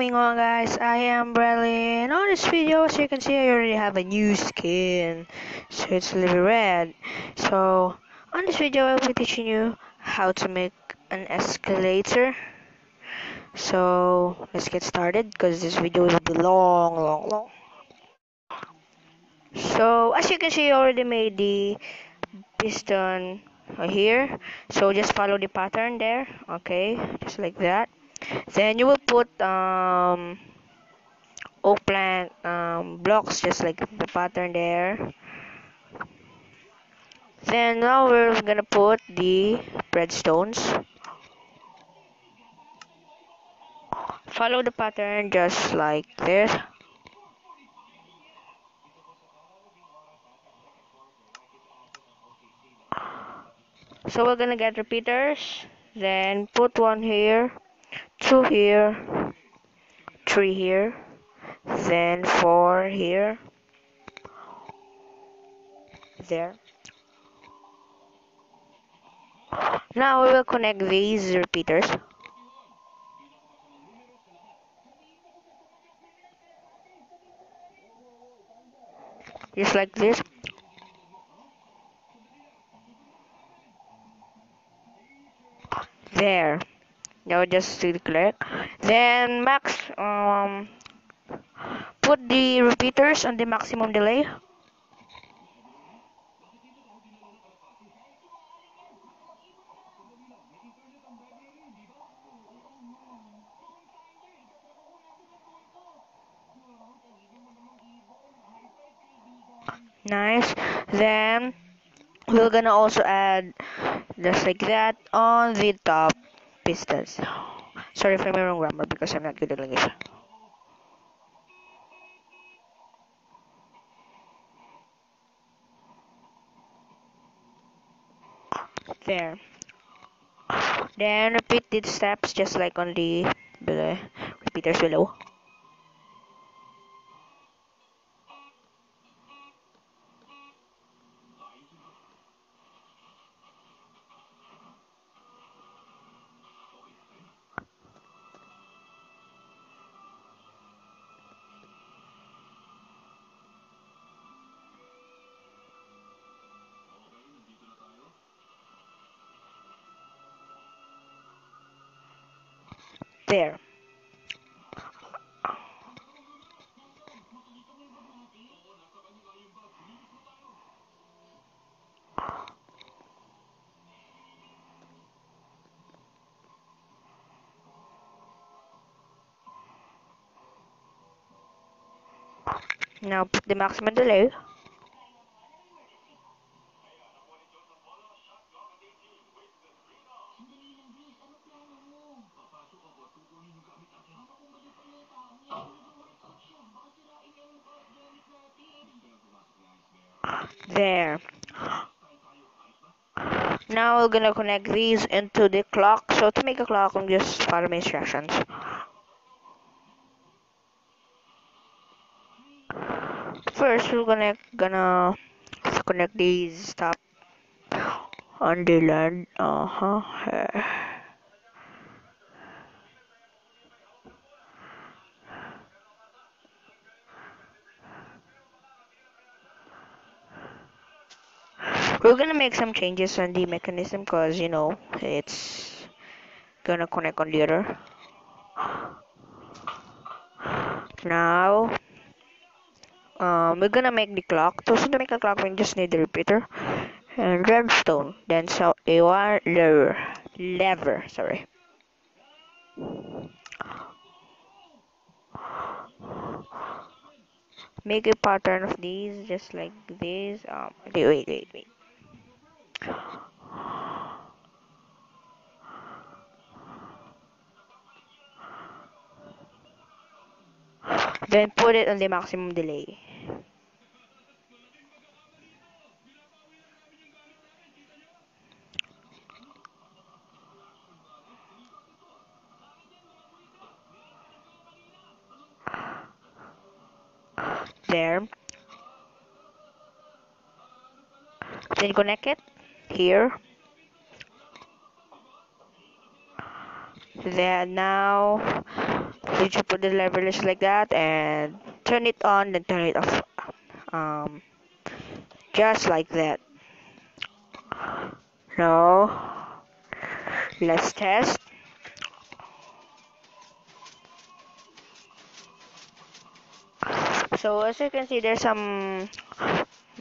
going on guys? I am Bradley and on this video as you can see I already have a new skin. So it's a Livy Red. So on this video I'll be teaching you how to make an escalator. So let's get started because this video will be long long long. So as you can see I already made the piston here. So just follow the pattern there. Okay, just like that then you will put um, oak plank um, blocks just like the pattern there. Then now we're gonna put the redstones follow the pattern just like this. So we're gonna get repeaters. Then put one here two here, three here, then four here, there. Now we will connect these repeaters. Just like this. There now just click then max um put the repeaters on the maximum delay. Nice. Then we're gonna also add just like that on the top pistons. Sorry if I'm wrong grammar because I'm not good at English. There. Then repeat these steps just like on the repeaters below. There. Now put the maximum delay. There. Now we're gonna connect these into the clock. So to make a clock I'm just follow my instructions. First we're gonna gonna connect these top on the land uh-huh we're gonna make some changes on the mechanism because you know it's gonna connect on the other. Now um, we're gonna make the clock. So to make a clock we just need the repeater. And redstone then so a one lever lever sorry. Make a pattern of these just like this. Um wait wait wait then put it on the maximum delay. There. Then connect it here. Then now you just put the lever like that and turn it on then turn it off? Um just like that. Now let's test. So as you can see there's some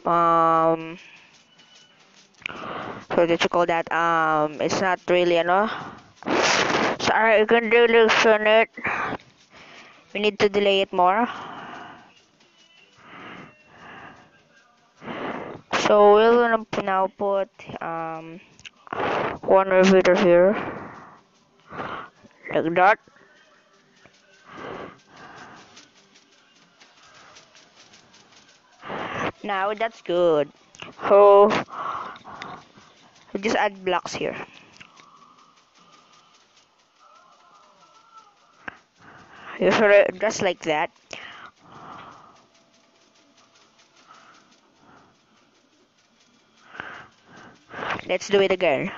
um so that you call that um it's not really you know. Sorry you can loosen it we need to delay it more. So we're gonna now put um one repeater here. Like that. Now that's good so just add blocks here. Just like that. Let's do it again.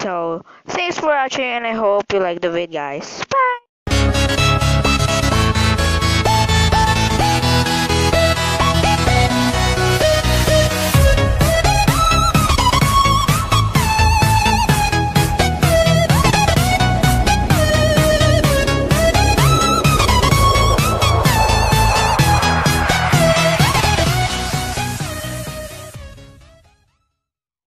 So thanks for watching and i hope you like the video guys. Bye